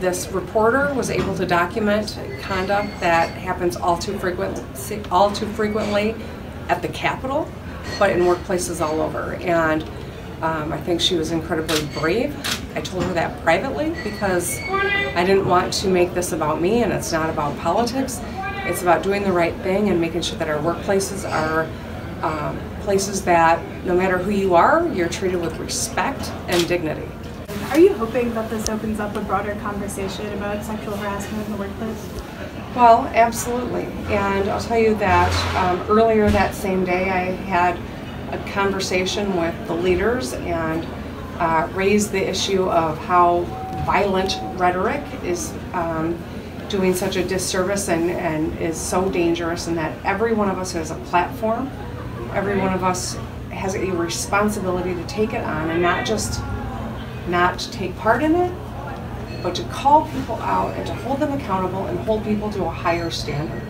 this reporter was able to document conduct that happens all too frequent, all too frequently at the Capitol, but in workplaces all over. And um, I think she was incredibly brave. I told her that privately because I didn't want to make this about me and it's not about politics. It's about doing the right thing and making sure that our workplaces are um, places that no matter who you are, you're treated with respect and dignity. Are you hoping that this opens up a broader conversation about sexual harassment in the workplace? Well, absolutely. And I'll tell you that um, earlier that same day, I had a conversation with the leaders and uh, raised the issue of how violent rhetoric is um, doing such a disservice and, and is so dangerous, and that every one of us has a platform. Every one of us has a responsibility to take it on and not just not to take part in it, but to call people out and to hold them accountable and hold people to a higher standard.